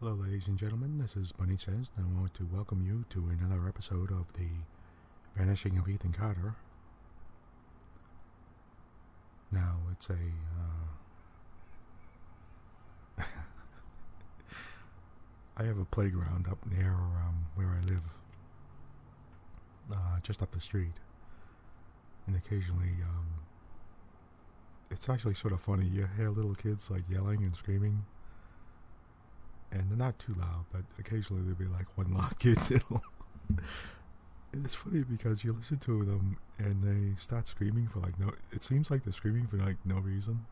Hello, ladies and gentlemen. This is Bunny Says, and I want to welcome you to another episode of the Vanishing of Ethan Carter. Now, it's a. Uh, I have a playground up near um, where I live, uh, just up the street, and occasionally, um, it's actually sort of funny. You hear little kids like yelling and screaming and they're not too loud, but occasionally there'll be like one loud kid. It's funny because you listen to them and they start screaming for like no. It seems like they're screaming for like no reason.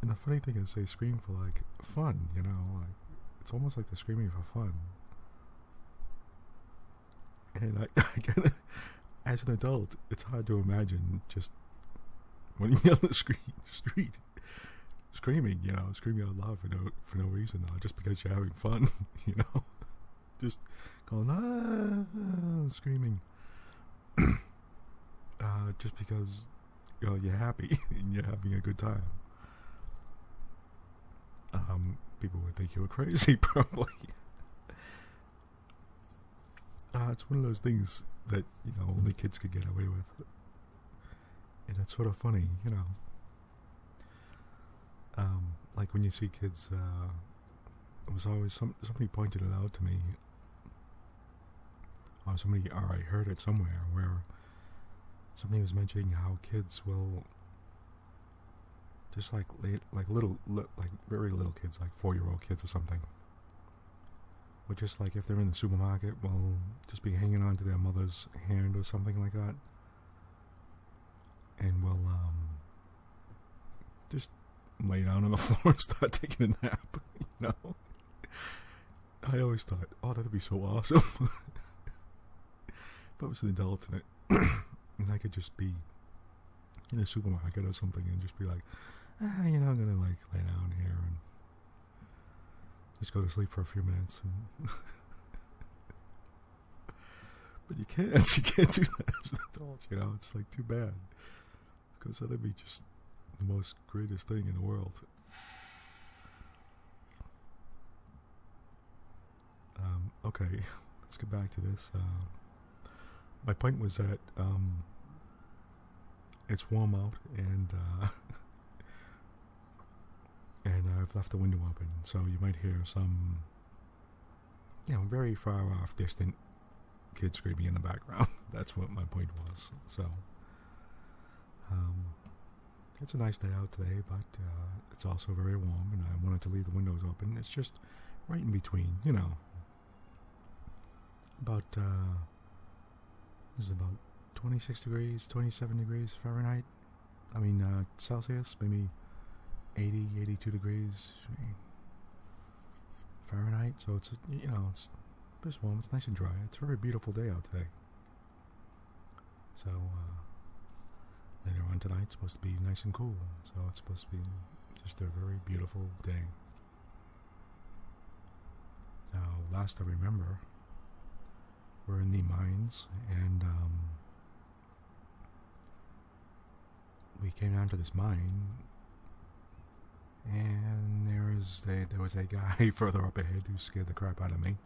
And the funny thing is, they scream for like fun. You know, like it's almost like they're screaming for fun. And I, I kinda, as an adult, it's hard to imagine just running down the street, street screaming, you know, screaming out loud for no for no reason, just because you're having fun, you know, just going ah, screaming, uh, just because you know you're happy and you're having a good time. Um, people would think you were crazy, probably. Uh, it's one of those things that you know only kids could get away with, and it's sort of funny, you know um, like when you see kids, uh, it was always some somebody pointed it out to me, or somebody, or I heard it somewhere where somebody was mentioning how kids will just like like little like very little kids, like four year old kids or something. Would just like if they're in the supermarket, will just be hanging on to their mother's hand or something like that, and will um, just lay down on the floor and start taking a nap. You know, I always thought, oh, that'd be so awesome. if I was an adult in it, and I could just be in a supermarket or something and just be like, ah, you know, I'm gonna like lay down here and just go to sleep for a few minutes. And but you can't. You can't do that as an adult. You know, it's like too bad because that'd be just the most greatest thing in the world. Um, okay, let's get back to this. Uh, my point was that um, it's warm out, and uh, and I've left the window open, so you might hear some, you know, very far off, distant kids screaming in the background. That's what my point was. So. Um, it's a nice day out today, but uh, it's also very warm, and I wanted to leave the windows open. It's just right in between, you know. About, uh, this is about 26 degrees, 27 degrees Fahrenheit. I mean, uh, Celsius, maybe 80, 82 degrees Fahrenheit. So it's, you know, it's just warm. It's nice and dry. It's a very beautiful day out today. So, uh, later on tonight it's supposed to be nice and cool, so it's supposed to be just a very beautiful day. Now, last I remember, we're in the mines, and um, we came down to this mine, and there was a, there was a guy further up ahead who scared the crap out of me.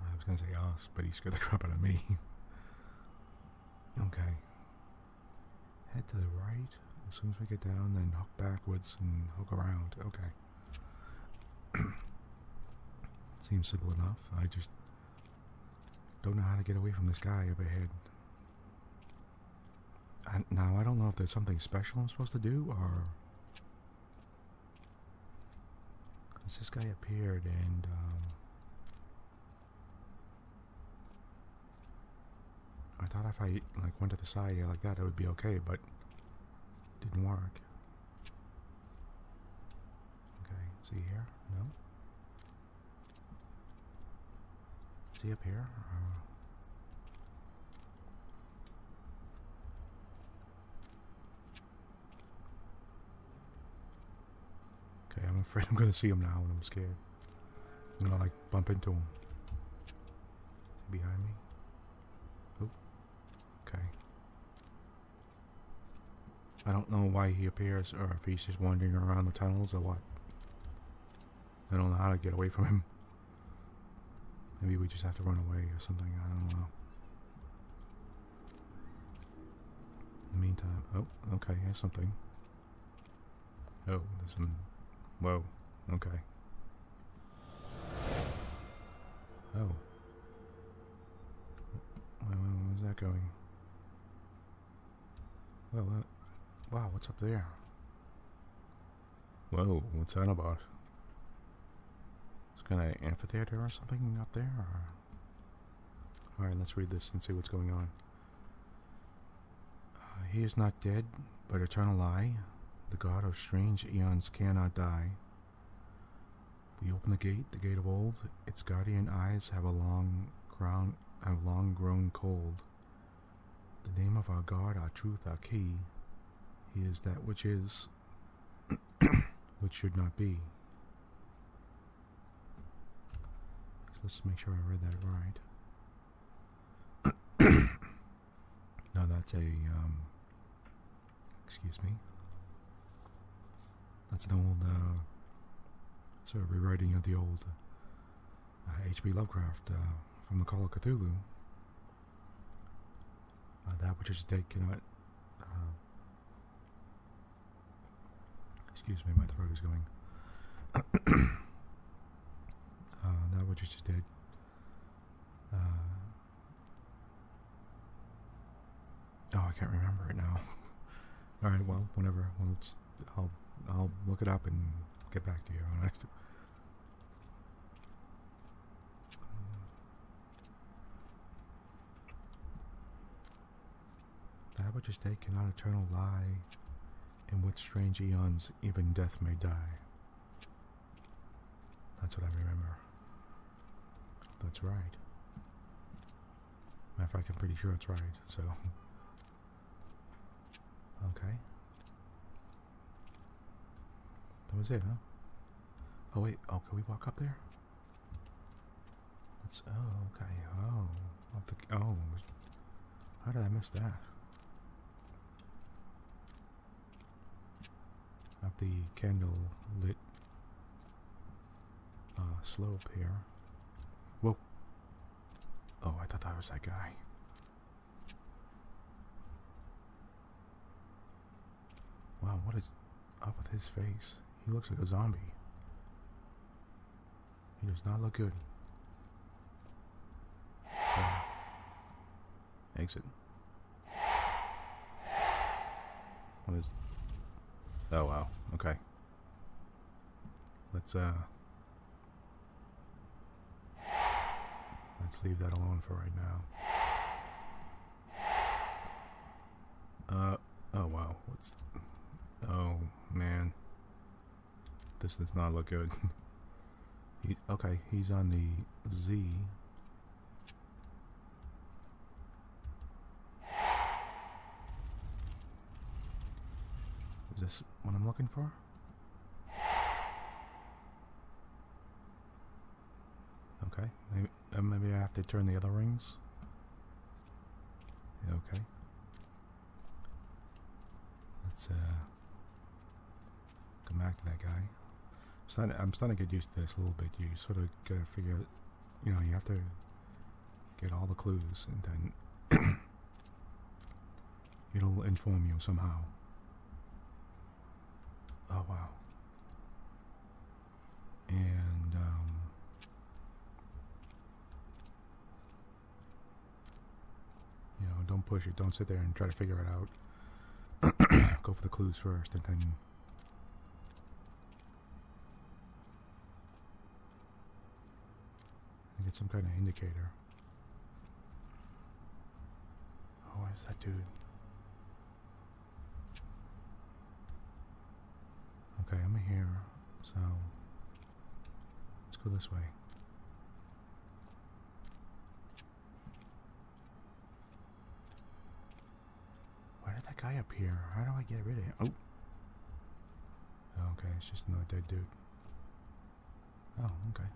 I was gonna say us, but he scared the crap out of me. okay head to the right as soon as we get down, then hook backwards and hook around. Okay. Seems simple enough. I just don't know how to get away from this guy up ahead. I, now, I don't know if there's something special I'm supposed to do, or... Because this guy appeared and... Um, I thought if I like went to the side here like that, it would be okay, but didn't work. Okay, see here? No. See up here? Uh, okay, I'm afraid I'm gonna see him now and I'm scared. I'm gonna like bump into him. Behind me? Okay. I don't know why he appears or if he's just wandering around the tunnels or what. I don't know how to get away from him. Maybe we just have to run away or something. I don't know. In the meantime, oh, okay, here's something. Oh, there's some. Whoa, okay. Oh. Where, where that going? Well, wow, what's up there? Whoa, what's that about? It's kind of amphitheater or something up there? Or... Alright, let's read this and see what's going on. Uh, he is not dead, but eternal lie. The god of strange eons cannot die. We open the gate, the gate of old. Its guardian eyes have a long ground, have long grown cold. The name of our God, our truth, our key. Is that which is, which should not be. Let's make sure I read that right. no, that's a, um, excuse me. That's an old, uh, sort of rewriting of the old H.P. Uh, Lovecraft uh, from the Call of Cthulhu. Uh, that which is dead cannot. Uh, excuse me, my throat is going. uh, that which is dead. Uh, oh, I can't remember it now. All right, well, whenever. Well, I'll I'll look it up and get back to you on it. That which is dead cannot eternal lie, in what strange eons even death may die. That's what I remember. That's right. Matter of fact, I'm pretty sure it's right, so. Okay. That was it, huh? Oh, wait. Oh, can we walk up there? Let's. Oh, okay. Oh. The. Oh. How did I miss that? Up the candle lit uh, slope here. Whoa. Oh, I thought that was that guy. Wow, what is up with his face? He looks like a zombie. He does not look good. So, exit. What is... Oh, wow. Okay. Let's, uh... Let's leave that alone for right now. Uh, oh wow, what's... Oh, man. This does not look good. he, okay, he's on the Z. Is this what I'm looking for? Okay, maybe, uh, maybe I have to turn the other rings. Okay. Let's uh, come back to that guy. I'm starting, I'm starting to get used to this a little bit. You sort of gotta figure, you know, you have to get all the clues, and then it'll inform you somehow. Oh wow. And um, you know, don't push it. Don't sit there and try to figure it out. Go for the clues first, and then get some kind of indicator. Oh, is that dude? Okay, I'm here, so let's go this way. Why did that guy appear? How do I get rid of him? Oh. oh. Okay, it's just another dead dude. Oh, okay.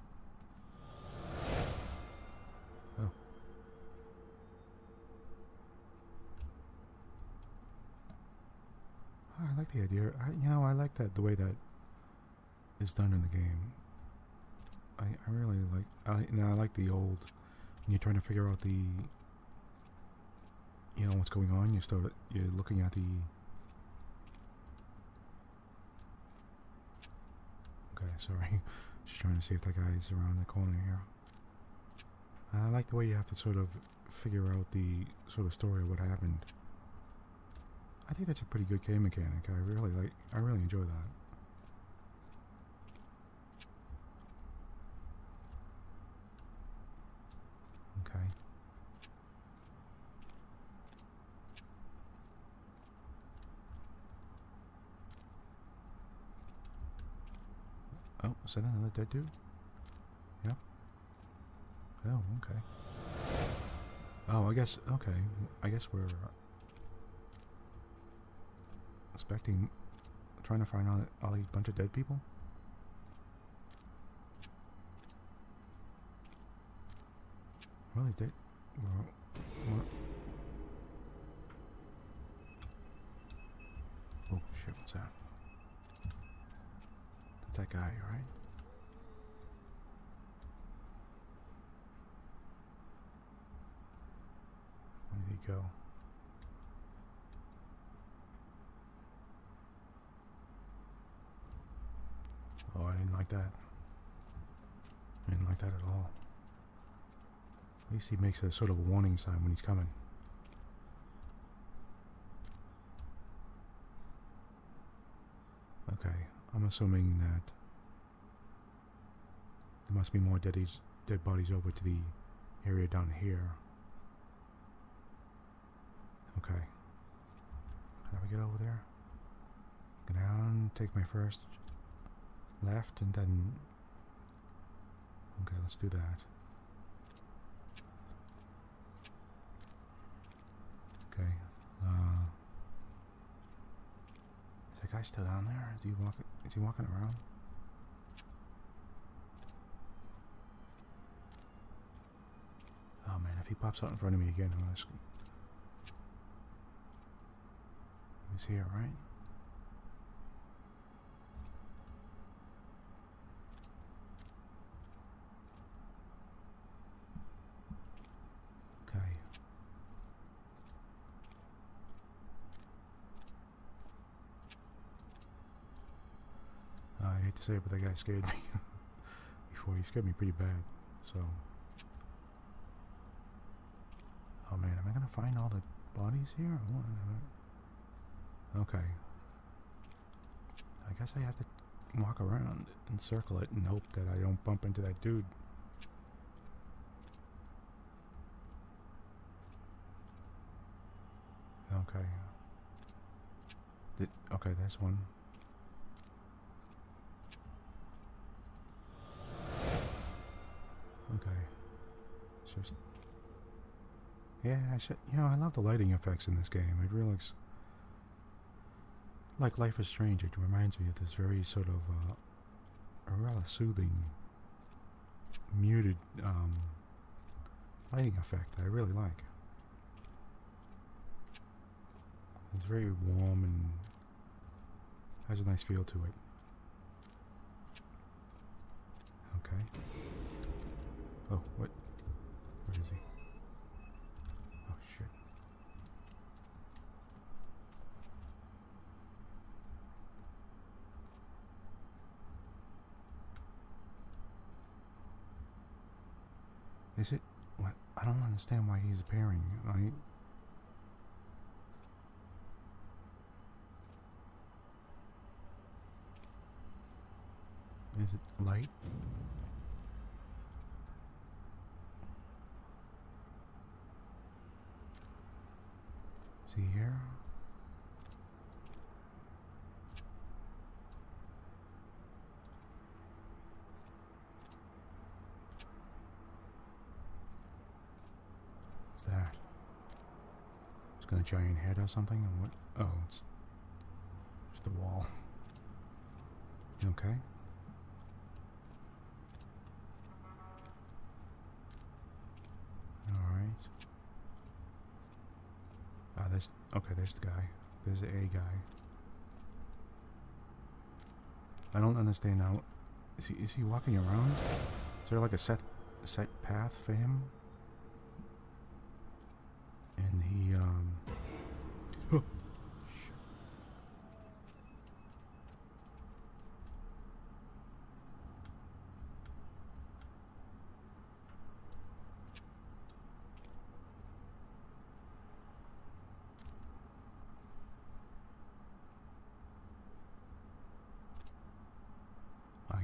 I like the idea. I, you know, I like that the way that is done in the game. I, I really like I now I like the old when you're trying to figure out the you know what's going on. You start you're looking at the okay. Sorry, just trying to see if that guy's around the corner here. I like the way you have to sort of figure out the sort of story of what happened. I think that's a pretty good game mechanic. I really like. I really enjoy that. Okay. Oh, is that another dead dude? Yep. Oh, okay. Oh, I guess, okay. I guess we're expecting, trying to find all, all these bunch of dead people? Well, he's dead. Well, what? Oh, shit, what's that? That's that guy, right? Where did he go? Oh, I didn't like that. I didn't like that at all. At least he makes a sort of a warning sign when he's coming. Okay, I'm assuming that there must be more deadies, dead bodies over to the area down here. Okay. How do we get over there? Go down, take my first left, and then... Okay, let's do that. Okay. Uh, is that guy still down there? Is he walking? Is he walking around? Oh man, if he pops out in front of me again, I'm gonna. He's here, right? Okay. I hate to say but that guy scared me. Before he scared me pretty bad. So. Oh man, am I gonna find all the bodies here? Okay. I guess I have to walk around and circle it and hope that I don't bump into that dude. Okay. Did, okay, there's one. Yeah, I should... You know, I love the lighting effects in this game. It really looks... Like Life is Strange, it reminds me of this very sort of... Uh, a rather soothing, muted um, lighting effect that I really like. It's very warm and has a nice feel to it. Okay. Oh, what? Where is he? Oh, shit. Is it? What? I don't understand why he's appearing. I. Is it light? See here? What's that? It's got a giant head or something? And what? Oh, it's just a wall. Okay. All right. Ah, there's okay. There's the guy. There's the A guy. I don't understand now. Is he is he walking around? Is there like a set set path for him? I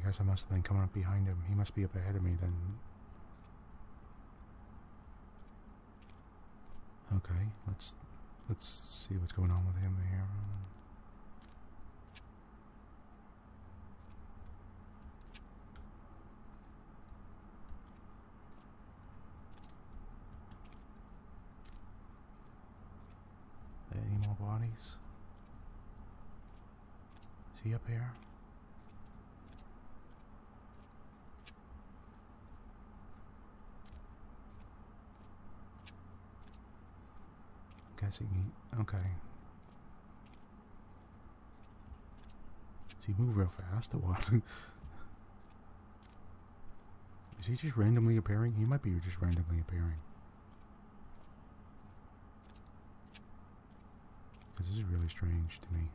guess I must have been coming up behind him. He must be up ahead of me then. Okay, let's let's see what's going on with him here. Any more bodies? Is he up here? Okay. Does he move real fast or what? Is he just randomly appearing? He might be just randomly appearing. This is really strange to me.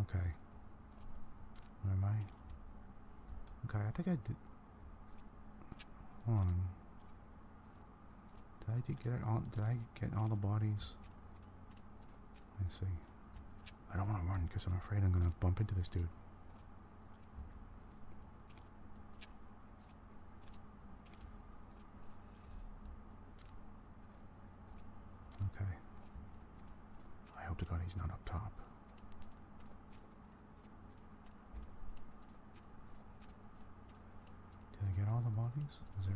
Okay. Where am I? Okay, I think I did. Hold on. Did I get all? Did I get all the bodies? Let me see. I don't want to run because I'm afraid I'm gonna bump into this dude. Okay. I hope to God he's not up top. Did I get all the bodies? Is there?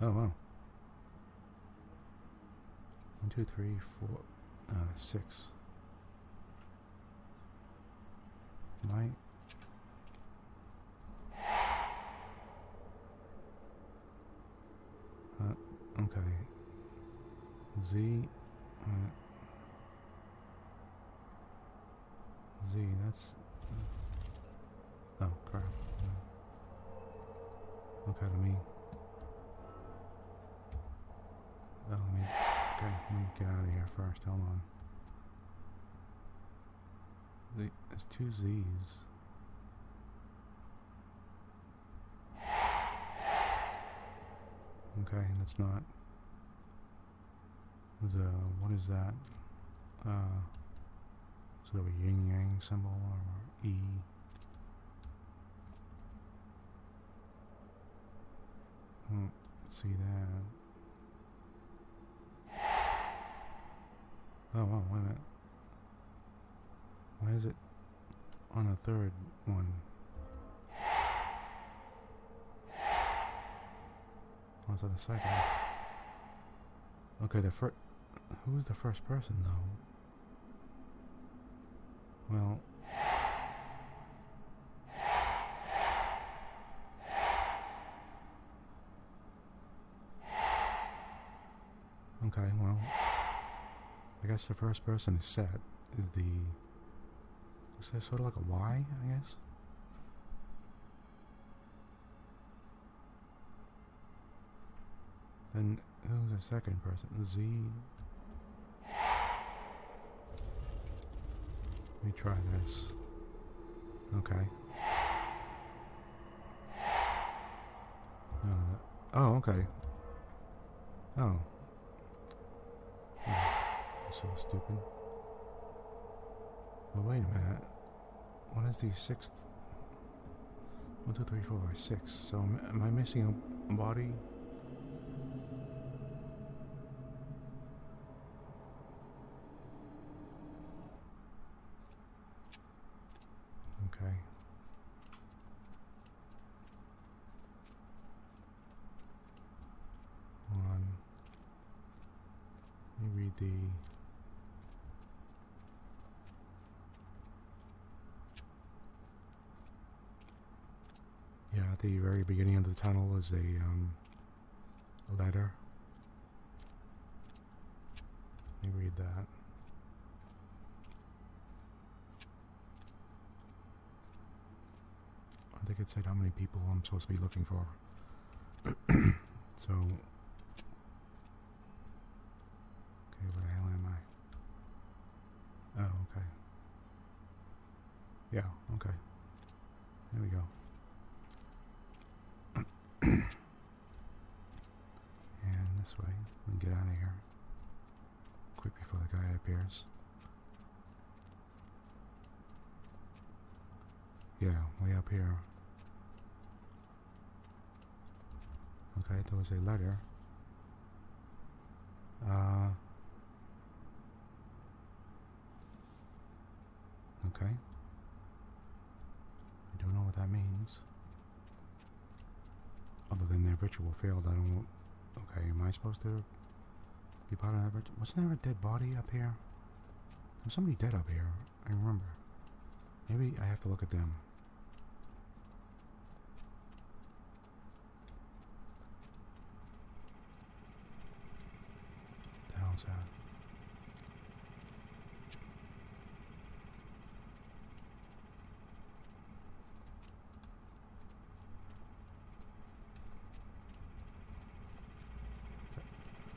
Oh wow. One, two, three, four, uh, six. My. Uh, okay. Z. Uh, Z. That's. Uh, oh crap. Okay, let me. Get out of here first. Hold on. The, there's two Z's. Okay, that's not. There's a. What is that? Uh. Sort of a yin yang symbol or E. Hmm, see that. Oh, wait a minute. Why is it on a third one? Oh, it's on the second. Okay, the first. Who's the first person, though? Well. Okay, well. I guess the first person is set is the. Is sort of like a Y, I guess? Then who's the second person? Z. Let me try this. Okay. Uh, oh, okay. Oh. So stupid. Well, wait a minute. What is the sixth? One, two, three, four, five, six. So am I missing a body? Okay. Hold on. Let me read the. very beginning of the tunnel is a, um, letter. Let me read that. I think it said how many people I'm supposed to be looking for. so, okay, where the hell am I? Oh, okay. Yeah, okay. There we go. Yeah, way up here. Okay, there was a letter. Uh. Okay. I don't know what that means. Other than their ritual failed, I don't. Okay, am I supposed to be part of that? Wasn't there a dead body up here? There's somebody dead up here. I remember. Maybe I have to look at them. The hell's that?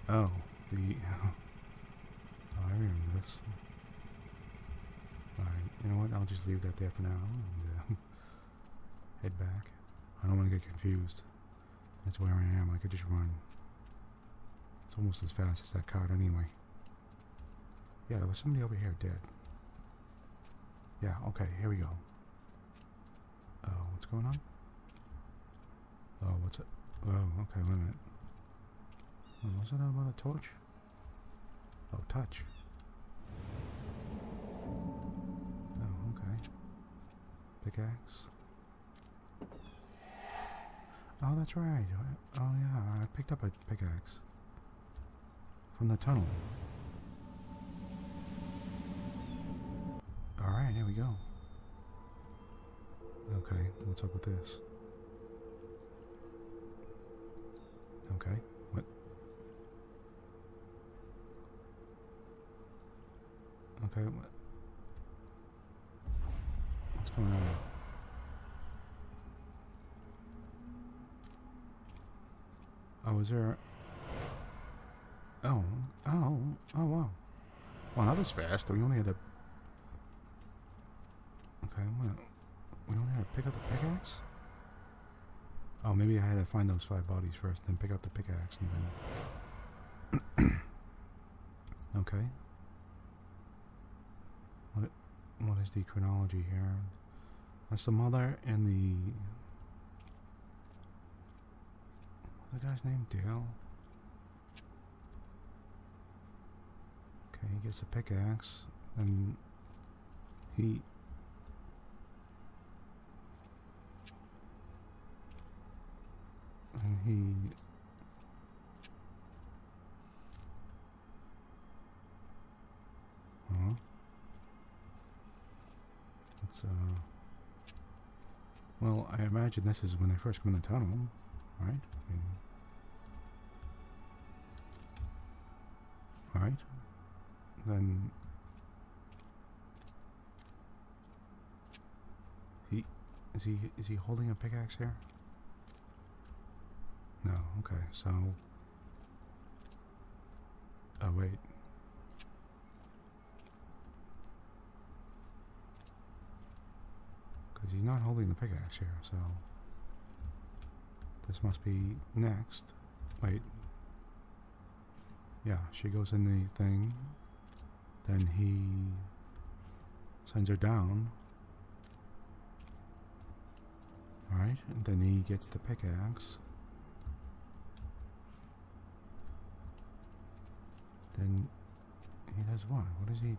Oh, the. Oh, I remember this. Alright, you know what? I'll just leave that there for now and uh, head back. I don't want to get confused. That's where I am. I could just run. It's almost as fast as that cart anyway. Yeah, there was somebody over here dead. Yeah, okay, here we go. Oh, what's going on? Oh, what's it? Oh, okay, wait a minute. Oh, was it about a torch? Oh, touch. Pickaxe. Oh, that's right. Oh, yeah, I picked up a pickaxe. From the tunnel. Alright, here we go. Okay, what's up with this? Okay, what? Okay, what? Oh, is there... Oh, oh, oh, wow. Well, that was fast. We only had to... Okay, what? We only had to pick up the pickaxe? Oh, maybe I had to find those five bodies first, then pick up the pickaxe, and then... okay. What, what is the chronology here? That's the mother and the... What's the guy's name? Dale? Okay, he gets a pickaxe, and he... And he... Huh? It's, uh... Well, I imagine this is when they first come in the tunnel, right? I mean. Then... He... Is he... Is he holding a pickaxe here? No, okay, so... Oh, wait. Because he's not holding the pickaxe here, so... This must be next. Wait. Yeah, she goes in the thing. Then he sends her down. Alright, and then he gets the pickaxe. Then he does what? What is he...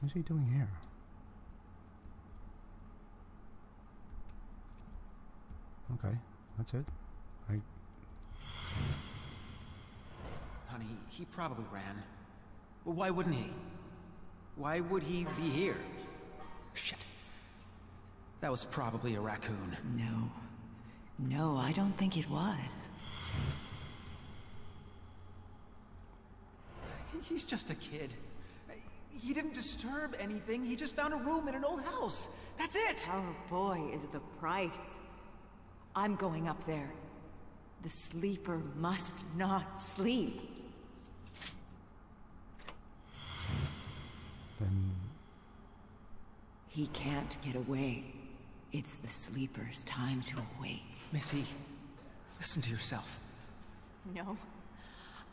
What is he doing here? Okay, that's it. I... Honey, he probably ran. Well, why wouldn't he? Why would he be here? Shit. That was probably a raccoon. No. No, I don't think it was. He's just a kid. He didn't disturb anything. He just found a room in an old house. That's it. Our boy is the price. I'm going up there. The sleeper must not sleep. Then He can't get away. It's the sleeper's time to awake. Missy, listen to yourself. No.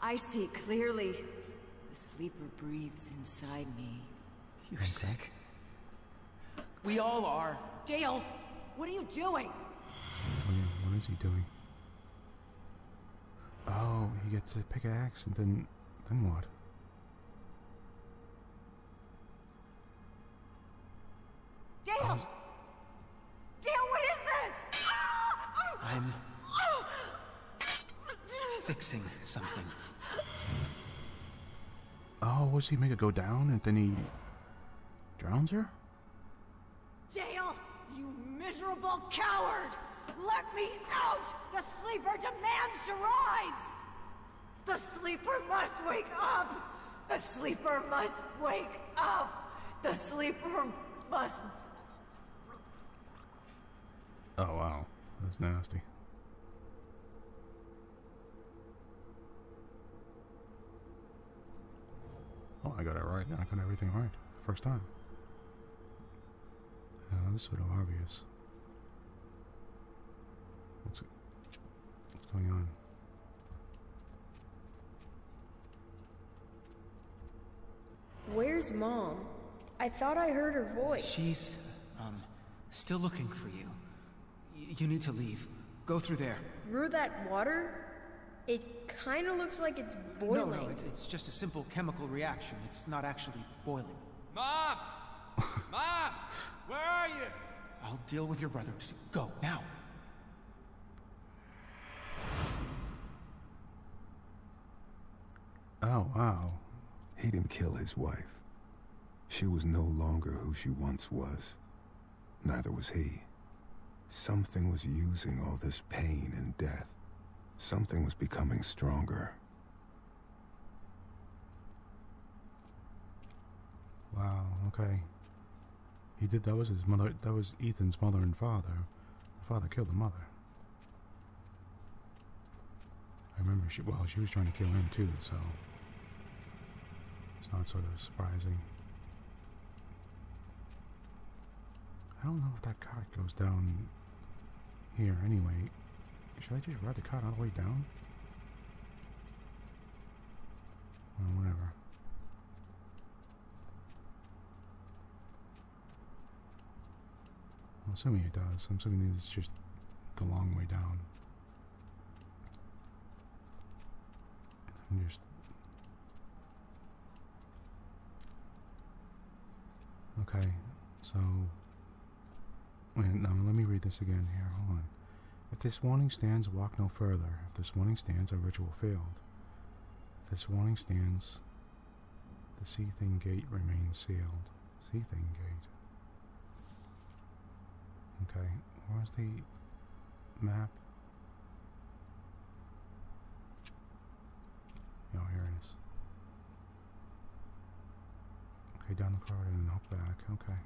I see clearly. The sleeper breathes inside me. You're sick. We all are. Dale, what are you doing? What, what is he doing? Oh, he gets to pick a pickaxe, and then then what? Dale! Dale, oh. what is this? I'm fixing something. Oh, was he make it go down, and then he drowns her? Dale, you miserable coward! Let me out! The sleeper demands to rise! The sleeper must wake up! The sleeper must wake up! The sleeper must... Oh wow, that's nasty. Oh, I got it right. I got everything right. First time. Yeah, that was sort of obvious. What's what's going on? Where's Mom? I thought I heard her voice. She's, um, still looking for you. Y- you need to leave. Go through there. Through that water? It kinda looks like it's boiling. No, no, it, it's just a simple chemical reaction. It's not actually boiling. Mom! Mom! Where are you? I'll deal with your brother. Just go, now. Oh wow. He didn't kill his wife. She was no longer who she once was. Neither was he. Something was using all this pain and death. Something was becoming stronger. Wow. Okay. He did. That was his mother. That was Ethan's mother and father. The father killed the mother. I remember she. Well, she was trying to kill him too. So it's not sort of surprising. I don't know if that cart goes down here anyway. Should I just ride the cart all the way down? Well, whatever. I'm assuming it does. I'm assuming it's just the long way down. And just. Okay, so. Wait, now let me read this again here. Hold on. If this warning stands, walk no further. If this warning stands, our ritual failed. If this warning stands, the sea thing gate remains sealed. Sea thing gate. Okay, where's the map? Oh, here it is. Okay, down the corridor and hook back. Okay.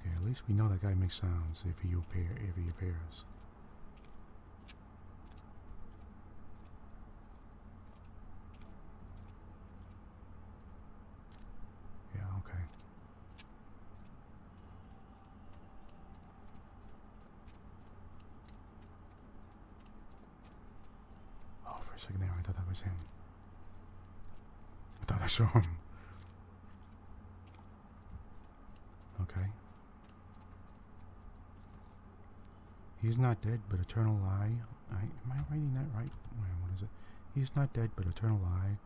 Okay, at least we know that guy makes sounds if he appear if he appears. Yeah, okay. Oh, for a second there, I thought that was him. I thought I saw him. Okay. He is not dead, but eternal lie. I, am I writing that right? What is it? He is not dead, but eternal lie.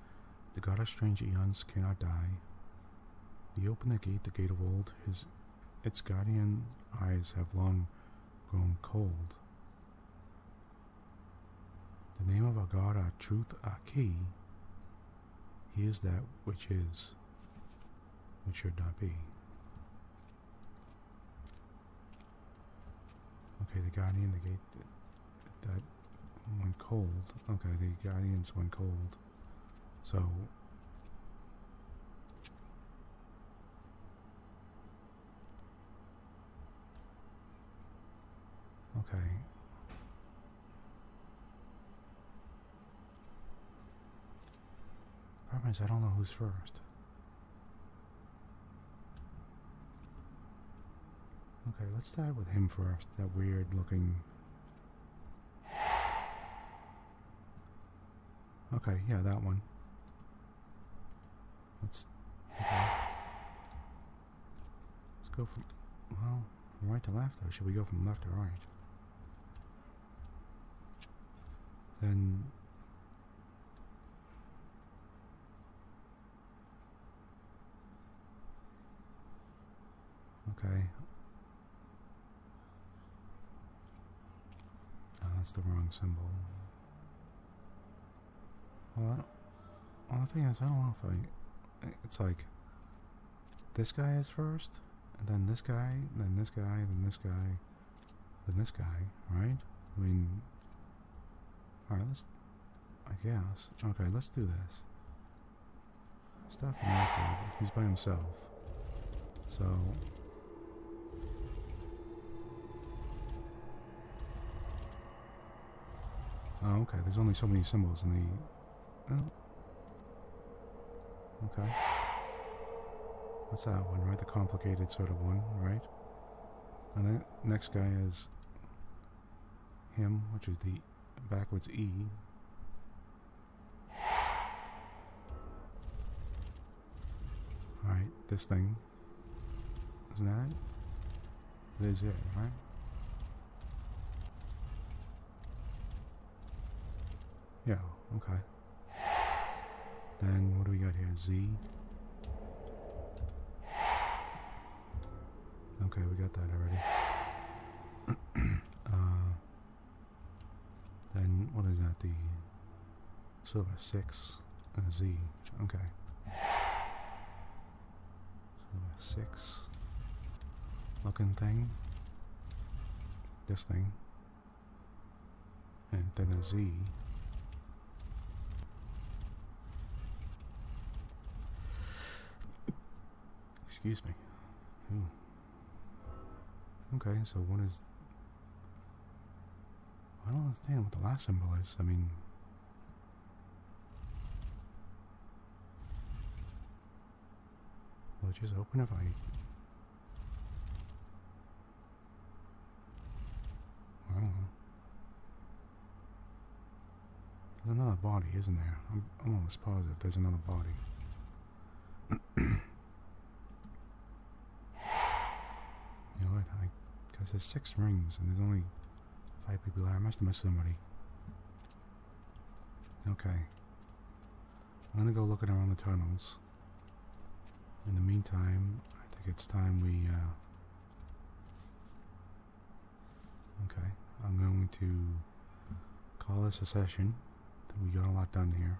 The god of strange eons cannot die. He opened the gate, the gate of old. His, its guardian eyes have long grown cold. The name of our God, our truth, our key. He is that which is, which should not be. Okay, the Guardian, the gate, that, went cold. Okay, the Guardian's went cold. So Okay. I don't know who's first. Okay, let's start with him first. That weird looking. Okay, yeah, that one. Let's. Okay. Let's go from. Well, from right to left, or should we go from left to right? Then. Okay, Oh, that's the wrong symbol. Well, I don't, well, the thing is, I don't know if I. It's like this guy is first, and then this guy, then this guy, then this guy, then this guy, right? I mean, alright, let's. I guess. Okay, let's do this. Stuff. He's by himself. So. Oh, okay. There's only so many symbols in the. Oh. Okay. What's that one, right? The complicated sort of one, right? And then next guy is him, which is the backwards E. Alright, this thing. Isn't that it? There's it, right? Yeah, okay. Then what do we got here? Z. Okay, we got that already. uh, then what is that? The a six and a Z. Okay. So a six looking thing. This thing. And then a Z. Excuse me. Ooh. Okay, so what is... I don't understand what the last symbol is. I mean... Will it just open if I... I don't know. There's another body, isn't there? I'm, I'm almost positive there's another body. You know what? I because there's six rings and there's only five people there. I must have missed somebody. Okay. I'm gonna go looking around the tunnels. In the meantime, I think it's time we. Uh, okay, I'm going to call this a session. We got a lot done here.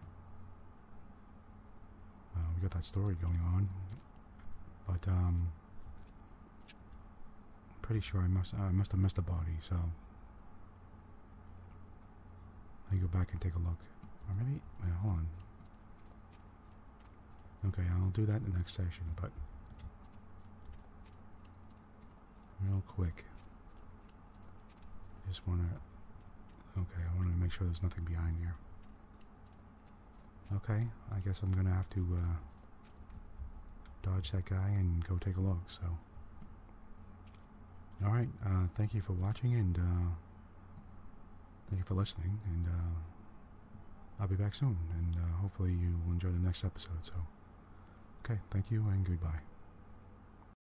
Uh, we got that story going on, but um pretty sure I must I must have missed a body, so I go back and take a look. Or maybe wait, hold on. Okay, I'll do that in the next session, but real quick. Just wanna Okay, I wanna make sure there's nothing behind here. Okay, I guess I'm gonna have to uh, dodge that guy and go take a look, so all right. Uh, thank you for watching and uh, thank you for listening. And uh, I'll be back soon. And uh, hopefully you will enjoy the next episode. So, okay. Thank you and goodbye.